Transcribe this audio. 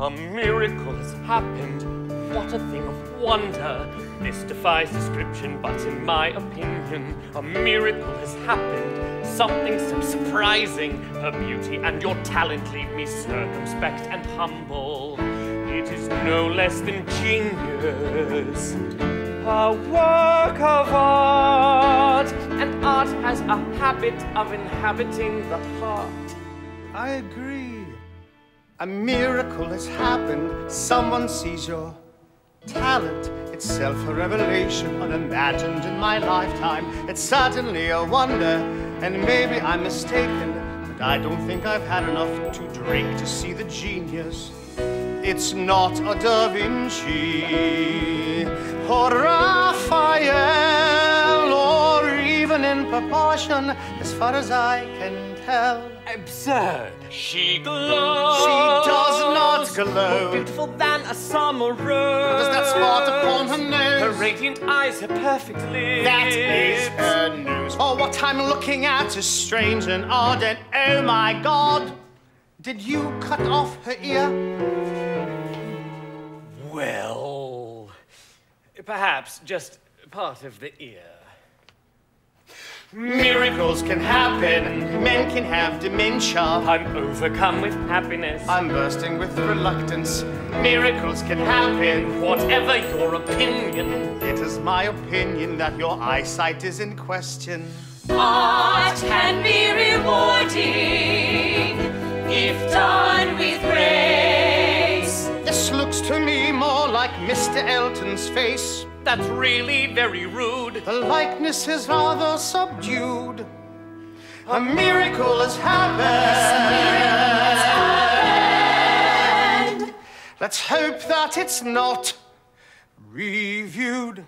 A miracle has happened. What a thing of wonder. This defies description, but in my opinion, a miracle has happened. Something so surprising. Her beauty and your talent leave me circumspect and humble. It is no less than genius. A work of art. And art has a habit of inhabiting the heart. I agree. A miracle has happened. Someone sees your talent. Itself a revelation unimagined in my lifetime. It's certainly a wonder, and maybe I'm mistaken, but I don't think I've had enough to drink to see the genius. It's not a Da Vinci or Raphael or even in proportion, as far as I can tell. Absurd. She glows. She does not glow. More beautiful than a summer rose. Does that spot upon her nose? Her radiant eyes, her perfect lips. That is her news. Oh, what I'm looking at is strange and odd, and oh my god! Did you cut off her ear? Well, perhaps just part of the ear. Miracles can happen, men can have dementia. I'm overcome with happiness. I'm bursting with reluctance. Miracles can happen, Whatever your opinion, it is my opinion that your eyesight is in question. Art can be rewarding if done with grace. This looks to me more like Mr. Elton's face. That's really very rude. The likeness is rather subdued. A miracle has happened. Let's hope that it's not reviewed.